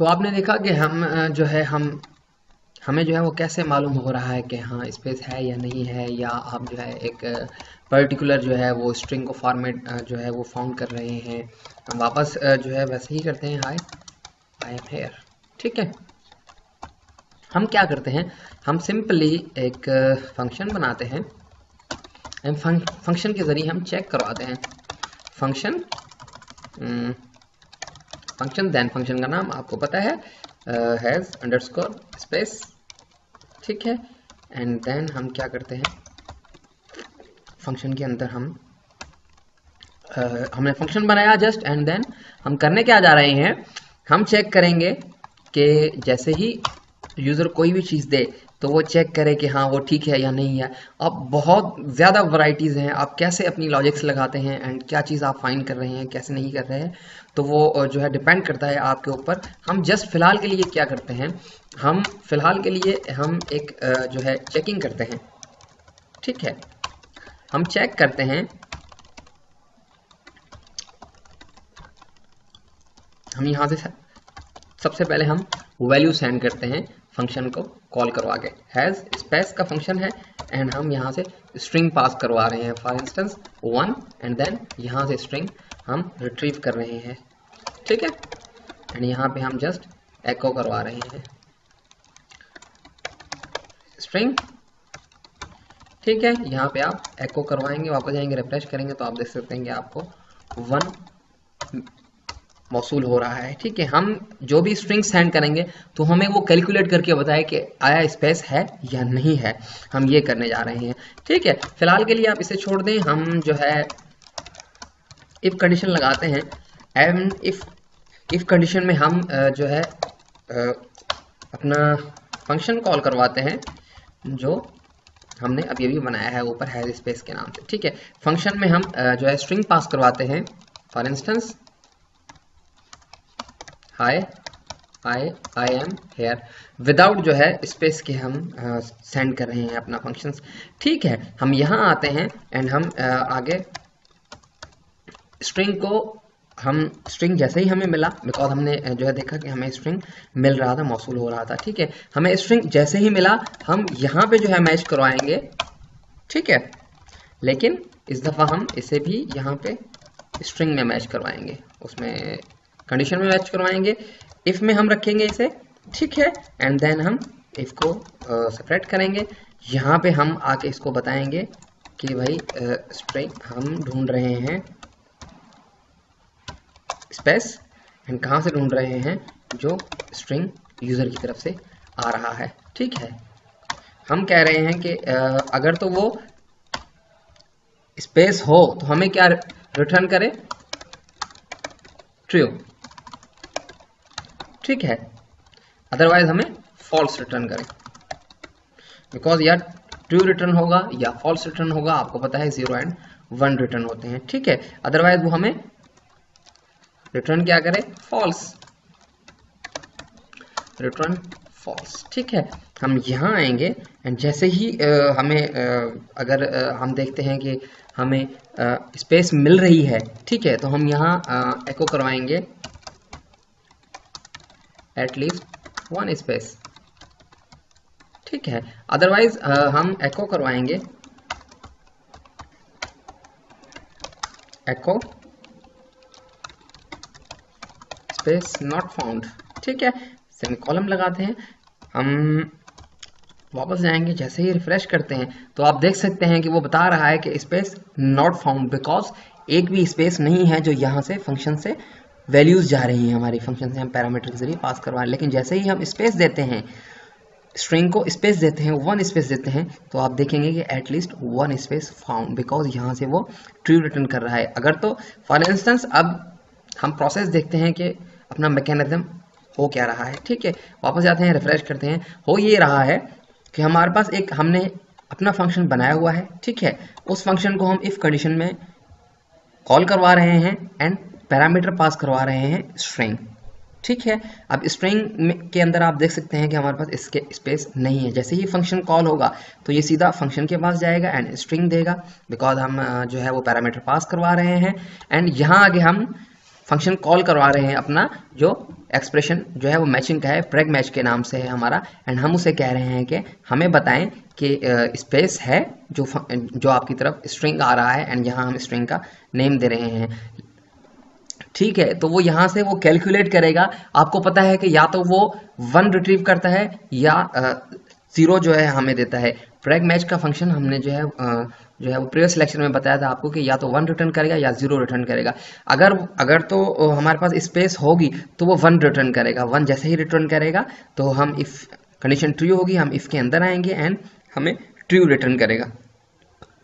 तो आपने देखा कि हम जो है, हम, हमें जो है वो कैसे मालूम हो रहा है कि हाँ स्पेस है या नहीं है, या आप जो है एक पर्टिकुलर जो है वो स्ट्रिंग को फॉर्मेट जो है वो फाउंड कर रहे हैं। हम वापस जो है वैसे ही करते हैं। हाय आई एम हेयर ठीक है। हम क्या करते हैं? हम सिंपली एक फ़ंक्शन बनाते हैं। फ़ंक्शन के ज़रिए हम चेक करवाते हैं। फ़ंक्शन फ़ंक्शन देन फ़ंक्शन का नाम आपको पता है हैज़ अंडरस्कोर स्पेस ठीक है? एंड देन हम क्या करते हैं? फ़ंक्शन के अंदर हम uh, हमने फ़ंक्शन बनाया जस्ट एंड देन हम करने क्या जा रहे हैं? हम चेक करेंगे कि जैसे ही यूज़र कोई भी चीज़ दे तो वो चेक करे कि हाँ वो ठीक है या नहीं है। अब बहुत ज़्यादा वैरायटीज़ हैं। आप कैसे अपनी लॉजिक्स लगाते हैं एंड क्या चीज़ आप फाइंड कर रहे हैं, कैसे नहीं कर रहे हैं तो वो जो है डिपेंड करता है आपके ऊपर। हम जस्ट फ़िलहाल के लिए क्या करते हैं? हम फ़िलहाल के लिए हम एक जो है चेकिंग करते हैं। ठीक है? हम चेक करते हैं। हम यहाँ से सबसे पहले हम वैल्यू सेंड करते हैं। फ़ंक्शन को कॉल करवा के हैज़ स्पेस का फ़ंक्शन है एंड हम यहाँ से स्ट्रिंग पास करवा रहे हैं। For instance one and then यहाँ से स्ट्रिंग हम रिट्रीव कर रहे हैं। ठीक है? एंड यहाँ पे हम जस्ट एको करवा रहे हैं। स्ट्रिंग ठीक है? यहाँ पे आप एको करवाएँगे, वापस जाएँगे रिफ्रेश करेंगे तो आप देख सकते हैं कि आपको वन मौसूल हो रहा है, ठीक है? हम जो भी स्ट्रिंग सेंड करेंगे तो हमें वो कैलकुलेट करके बताए कि आया स्पेस है या नहीं है। हम ये करने जा रहे हैं, ठीक है? फ़िलहाल के लिए आप इसे छोड़ दें। हम जो है इफ़ कंडीशन लगाते हैं एंड इफ़ इफ़ कंडीशन में हम जो है अपना फ़ंक्शन कॉल करवाते हैं, जो हमने अभी अभी बनाया है, ऊपर है स्पेस के नाम से, ठीक है? फ़ंक्शन में हम जो है स्ट्रिंग पास करवाते हैं for instance hi I I am here without जो है स्पेस के हम सेंड कर रहे हैं अपना फ़ंक्शंस ठीक है हम यहाँ आते हैं एंड हम आ, आगे स्ट्रिंग को हम स्ट्रिंग जैसे ही हमें मिला बिकॉज़ हमने जो है देखा कि हमें स्ट्रिंग मिल रहा था मौसू हो रहा था ठीक है? हमें स्ट्रिंग जैसे ही मिला हम यहाँ पे जो है मैच करवाएँगे ठीक है? लेकिन इस दफ़ा हम इसे भी यहाँ पे स्ट्रिंग में मैच करवाएँगे उसमें कंडीशन में मैच करवाएँगे। इफ़ में हम रखेंगे इसे ठीक है? एंड देन हम इफ़ को सेपरेट uh, करेंगे। यहाँ पे हम आके इसको बताएँगे कि भाई स्ट्रिंग uh, हम ढूंढ रहे हैं। स्पेस एंड कहाँ से ढूंढ रहे हैं? जो स्ट्रिंग यूज़र की तरफ़ से आ रहा है। ठीक है? हम कह रहे हैं कि uh, अगर तो वो स्पेस हो तो हमें क्या रिटर्न करे? ट्रू ठीक है। अदरवाइज़ हमें फॉल्स रिटर्न करें। बिकॉज़ यार ट्रू रिटर्न होगा या फॉल्स रिटर्न होगा आपको पता है ज़ीरो एंड वन रिटर्न होते हैं। ठीक है। अदरवाइज़ वो हमें रिटर्न क्या करे? फॉल्स रिटर्न फॉल्स ठीक है। हम यहाँ आएँगे एंड जैसे ही आ, हमें आ, अगर आ, हम देखते हैं कि हमें स्पेस मिल रही है ठीक है तो हम यहाँ एको करवाएँगे। एट लीस्ट वन स्पेस ठीक है। अदरवाइज़ हम एको करवाएँगे। एको स्पेस नॉट फाउंड ठीक है। सेमी कॉलम लगाते हैं। हम वापस जाएँगे, जैसे ही रिफ्रेश करते हैं। तो आप देख सकते हैं कि वो बता रहा है कि स्पेस नॉट फाउंड बिकॉज़ एक भी स्पेस नहीं है जो यहाँ से फ़ंक्शन से वैल्यूज़ जा रही हैं हमारी फ़ंक्शन से हम पैरामीटर के ज़रिए पास करवा रहे लेकिन जैसे ही हम स्पेस देते हैं स्ट्रिंग को स्पेस देते हैं वन स्पेस देते हैं तो आप देखेंगे कि at least one space found because यहाँ से वो ट्रू रिटर्न कर रहा है। अगर तो फॉर इंस्टेंस अब हम प्रोसेस देखते हैं कि अपना मैकेनिज्म हो क्या रहा है, ठीक है? वापस जाते हैं रिफ्रेश करते हैं। हो ये रहा है कि हमारे पास एक, हमने अपना फ़ंक्शन बनाया हुआ है, ठीक है? उस फ़ंक्शन को हम इफ़ कंडीशन में कॉल करवा रहे हैं एंड पैरामीटर पास करवा रहे हैं स्ट्रिंग। ठीक है? अब स्ट्रिंग के अंदर आप देख सकते हैं कि हमारे पास इसके स्पेस नहीं है। जैसे ही फ़ंक्शन कॉल होगा तो ये सीधा फ़ंक्शन के पास जाएगा एंड स्ट्रिंग देगा बिकॉज़ हम जो है वो पैरामीटर पास करवा रहे हैं। एंड यहाँ आगे हम फ़ंक्शन कॉल करवा रहे हैं अपना, जो एक्सप्रेशन जो है वो मैचिंग का है प्रेग मैच के नाम से है हमारा। एंड हम उसे कह रहे हैं कि हमें बताएँ कि स्पेस है जो जो आपकी तरफ़ स्ट्रिंग आ रहा है। एंड यहाँ हम स्ट्रिंग का नेम दे रहे हैं। ठीक है? तो वो यहाँ से वो कैलकुलेट करेगा। आपको पता है कि या तो वो वन रिट्रीव करता है या ज़ीरो जो है हमें देता है। फ्रैग मैच का फ़ंक्शन हमने जो है जो है वो प्रीवियस सिलेक्शन में बताया था आपको कि या तो वन रिटर्न करेगा या ज़ीरो रिटर्न करेगा। अगर अगर तो हमारे पास स्पेस होगी तो वो वन रिटर्न करेगा। वन जैसे ही रिटर्न करेगा तो हम इफ़ कंडीशन ट्रू होगी, हम इफ़ के अंदर आएँगे एंड हमें ट्रू रिटर्न करेगा।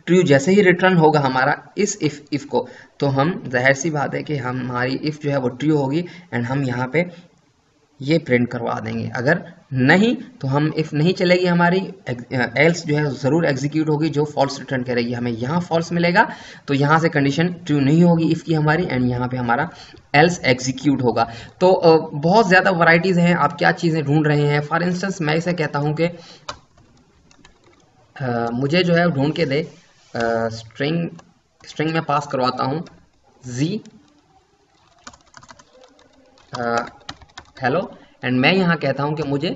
ट्रू जैसे ही रिटर्न होगा हमारा इस इफ़ इफ़ को तो हम ज़ाहिर सी बात है कि हमारी इफ़ जो है वो ट्रू होगी एंड हम यहाँ पे ये प्रिंट करवा देंगे। अगर नहीं तो हम इफ़ नहीं चलेगी हमारी एल्स जो है ज़रूर एग्जीक्यूट होगी, जो फॉल्स रिटर्न करेगी। हमें यहाँ फॉल्स मिलेगा तो यहाँ से कंडीशन ट्रू नहीं होगी इफ़ की हमारी एंड यहाँ पे हमारा एल्स एग्जीक्यूट होगा। तो बहुत ज़्यादा वराइटीज़ हैं, आप क्या चीज़ें ढूंढ रहे हैं? फॉर इंस्टेंस मैं इसे कहता हूँ कि मुझे जो है ढूंढ के दे। स्ट्रिंग स्ट्रिंग में पास करवाता हूँ। जी हेलो एंड मैं यहाँ कहता हूँ कि मुझे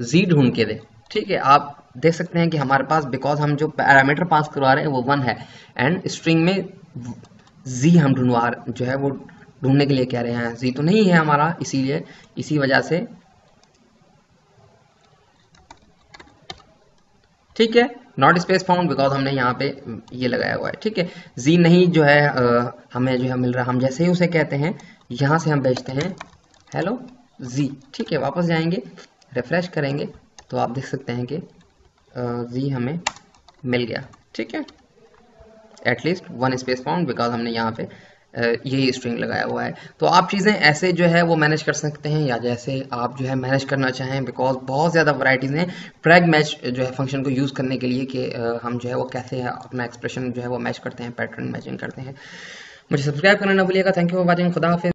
जी ढूंढ के दे। ठीक है, आप देख सकते हैं कि हमारे पास बिकॉज़ हम जो पैरामीटर पास करवा रहे हैं, वो वन है। एंड स्ट्रिंग में जी हम ढूंढवा, जो है वो ढूँढने के लिए कह रहे हैं। जी तो नहीं है हमारा, इसीलिए, इसी वजह से ठीक है? नॉट स्पेस फाउंड बिकॉज़ हमने यहाँ पे ये लगाया हुआ है ठीक है? जी नहीं जो है आ, हमें जो है मिल रहा हम जैसे ही उसे कहते हैं यहाँ से हम भेजते हैं हेलो जी ठीक है? वापस जाएँगे रिफ्रेश करेंगे तो आप देख सकते हैं कि जी हमें मिल गया ठीक है? At least one space found because हमने यहाँ पे यही स्ट्रिंग लगाया हुआ है। तो आप चीज़ें ऐसे जो है वो मैनेज कर सकते हैं या जैसे आप जो है मैनेज करना चाहें बिकॉज़ बहुत ज़्यादा वराइटीज़ हैं फ्रैग मैच जो है फ़ंक्शन को यूज़ करने के लिए कि हम जो है वो कैसे है, अपना एक्सप्रेशन जो है वो मैच करते हैं पैटर्न मैचिंग करते हैं। मुझे सब्सक्राइब करना ना भूलिएगा। थैंक यू फॉर वॉचिंग खुदा